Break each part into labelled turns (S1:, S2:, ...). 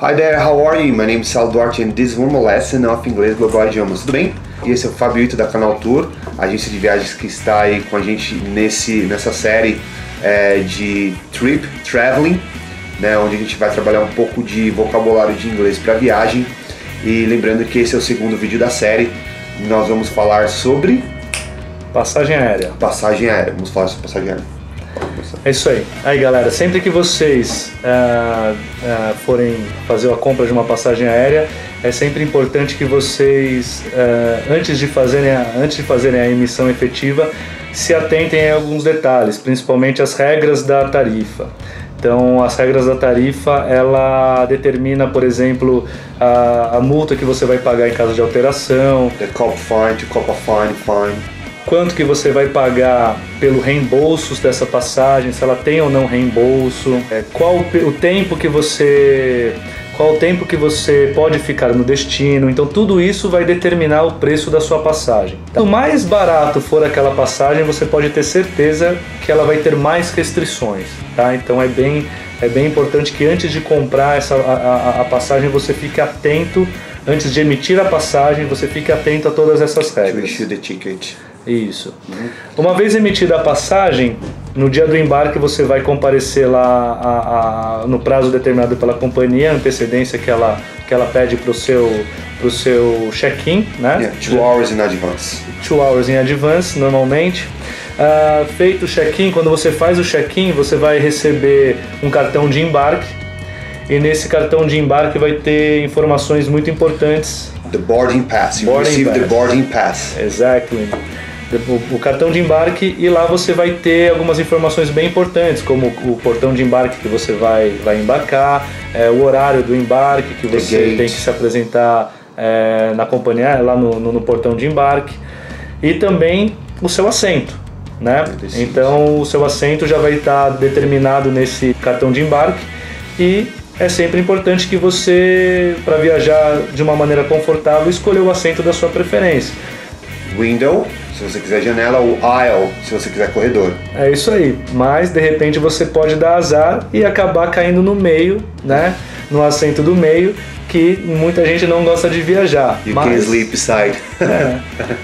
S1: Hi there, how are you? My name is Sal Duarte and this is one more lesson of Inglês Global Idiomas. Tudo bem? E esse é o Fabio Ito da Canal Tour, agência de viagens que está aí com a gente nesse, nessa série é, de Trip Traveling, né, onde a gente vai trabalhar um pouco de vocabulário de inglês para viagem. E lembrando que esse é o segundo vídeo da série, nós vamos falar sobre
S2: Passagem aérea.
S1: passagem aérea. Vamos falar sobre passagem aérea.
S2: É isso aí. Aí, galera, sempre que vocês ah, ah, forem fazer a compra de uma passagem aérea, é sempre importante que vocês, ah, antes, de fazerem a, antes de fazerem a emissão efetiva, se atentem a alguns detalhes, principalmente as regras da tarifa. Então, as regras da tarifa, ela determina, por exemplo, a, a multa que você vai pagar em caso de alteração,
S1: The cop fine, to cop a fine, fine.
S2: Quanto que você vai pagar pelo reembolso dessa passagem, se ela tem ou não reembolso, é, qual o tempo que você qual o tempo que você pode ficar no destino. Então tudo isso vai determinar o preço da sua passagem. Quanto mais barato for aquela passagem, você pode ter certeza que ela vai ter mais restrições, tá? Então é bem é bem importante que antes de comprar essa a, a- a passagem você fique atento Antes de emitir a passagem, você fique atento a todas essas
S1: To
S2: regras.
S1: issue the ticket.
S2: Isso. Uma vez emitida a passagem, no dia do embarque você vai comparecer lá a- a- no prazo determinado pela companhia, antecedência que ela, que ela pede para o seu, pro seu check-in, né?
S1: Yeah, two hours in advance.
S2: two hours em advance, normalmente. Ah, feito o check-in, quando você faz o check-in, você vai receber um cartão de embarque. E nesse cartão de embarque vai ter informações muito importantes
S1: The boarding pass. You
S2: Boarding
S1: receive the
S2: pass.
S1: boarding pass.
S2: Exactly. O, o cartão de embarque e lá você vai ter algumas informações bem importantes, como o portão de embarque que você vai, vai embarcar, é, o horário do embarque que você
S1: gate.
S2: tem que se apresentar é, na companhia, lá no, no, no portão de embarque, e também o seu assento. Né? Então o seu assento já vai estar determinado nesse cartão de embarque e é sempre importante que você, para viajar de uma maneira confortável, escolha o assento da sua preferência.
S1: Window, se você quiser janela, ou aisle, se você quiser corredor.
S2: É isso aí. Mas de repente você pode dar azar e acabar caindo no meio, né? No assento do meio, que muita gente não gosta de viajar.
S1: You
S2: mas,
S1: can sleep beside.
S2: é,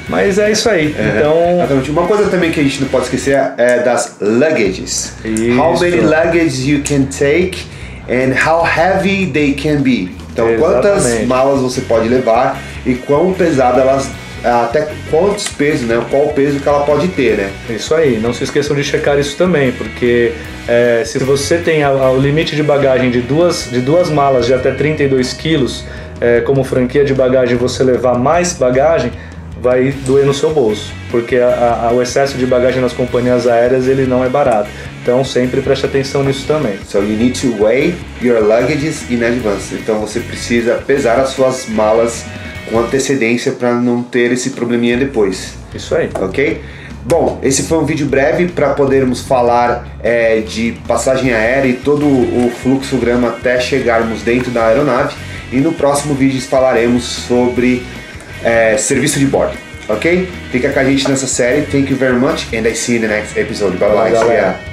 S2: mas é isso aí. Então,
S1: Exatamente. Uma coisa também que a gente não pode esquecer é das luggages. How
S2: Isso.
S1: many luggage you can take and how heavy they can be. Então, quantas
S2: Exatamente.
S1: malas você pode levar e quão pesada elas até quantos pesos, né? Qual o peso que ela pode ter, né?
S2: é isso aí. Não se esqueçam de checar isso também, porque é, se você tem a- a- o limite de bagagem de duas, de duas malas de até 32 quilos, é, como franquia de bagagem você levar mais bagagem, vai doer no seu bolso, porque a- a- o excesso de bagagem nas companhias aéreas ele não é barato. Então sempre preste atenção nisso também.
S1: So you need to weigh your luggages in advance. Então você precisa pesar as suas malas com antecedência para não ter esse probleminha depois.
S2: Isso aí.
S1: ok? Bom, esse foi um vídeo breve para podermos falar é, de passagem aérea e todo o fluxograma até chegarmos dentro da aeronave. E no próximo vídeo falaremos sobre é, serviço de bordo, ok? Fica com a gente nessa série. Thank you very much and I see you in the next episode. Bye bye. Ya.
S2: galera.